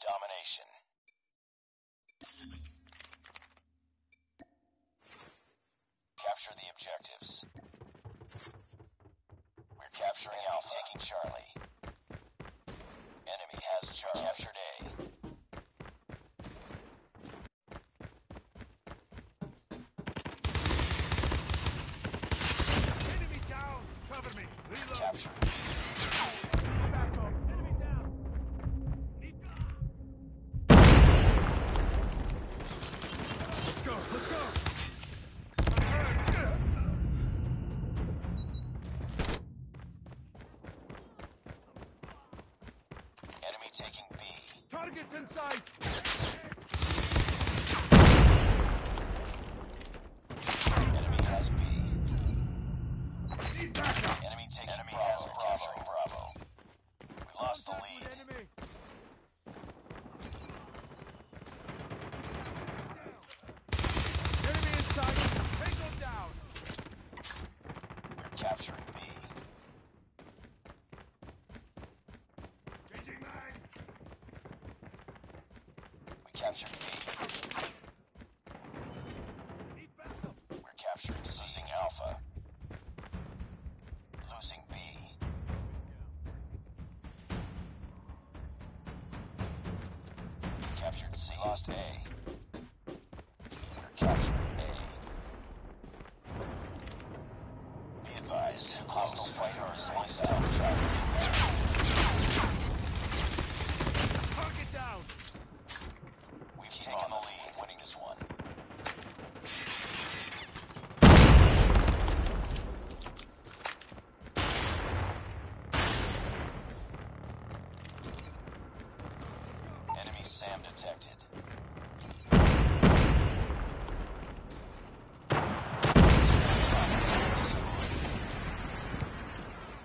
domination. Capture the objectives. We're capturing Alpha. Taking Charlie. Enemy has Charlie. Captured A. taking B. Targets in sight! Enemy has B. Need backup! Enemy taking Enemy Bravo. Has Bravo. Capturing Bravo. We lost the Contact lead. with enemy! Enemy in sight! Take them down! We're capturing B. Changing mag! We captured B. We're capturing C. Losing Alpha. Losing B. We captured C. Lost A. We're capturing A. Be advised, hostile fighters on stealth track. Target down! We've taken the lead, winning this one. Enemy detected.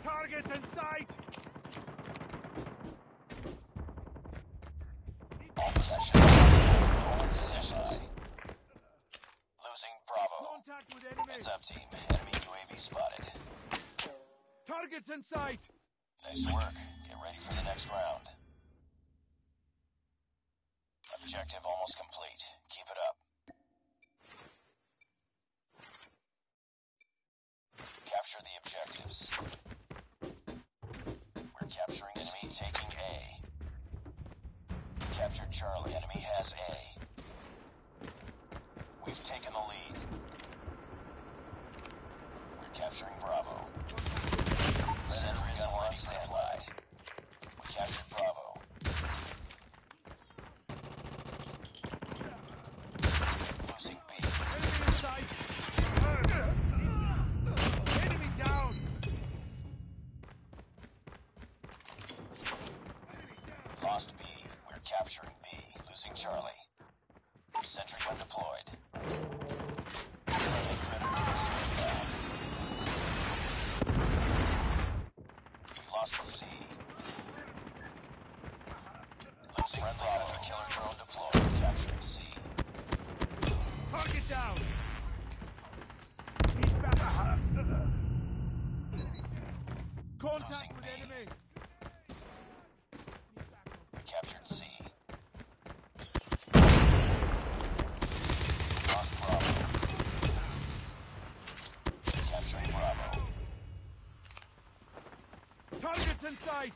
Targets in sight! All. All positions. Losing Bravo. Contact with enemy! Heads up, team. Enemy UAV spotted. Targets in sight! Nice work. Get ready for the next round. Objective almost complete. Keep it up. Capture the objectives. We're capturing enemy taking A. Captured Charlie. Enemy has A. We've taken the lead. We're capturing Bravo. Sentry is on standby. We captured Bravo. Losing B. Enemy in sight! Enemy down! Lost B. We're capturing B. Losing Charlie. Sentry gun deployed. Friendly. We lost C. Losing Bravo. Killer drone deployed. Capturing C. Target down! Need backup! Contact Losing with B. enemy! We captured C. Lost Bravo. Capturing Bravo. Targets in sight!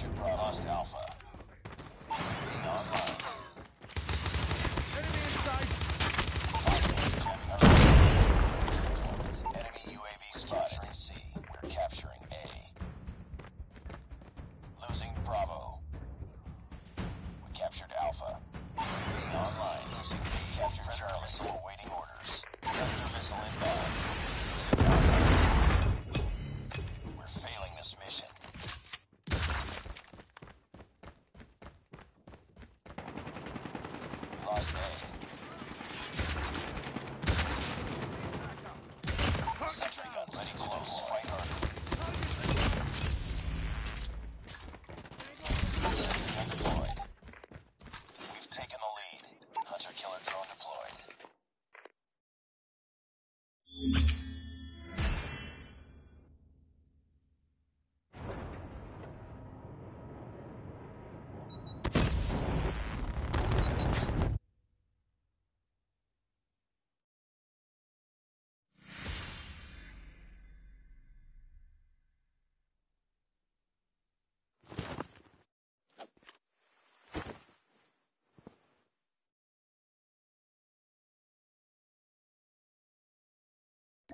Shipwright lost Alpha. Online. Enemy in! Enemy UAV C. We're capturing A. Losing Bravo. We captured Alpha. Online. Losing B. Captured Charlie. Awaiting orders. Predator missile inbound. Sentry guns close. Fight hard.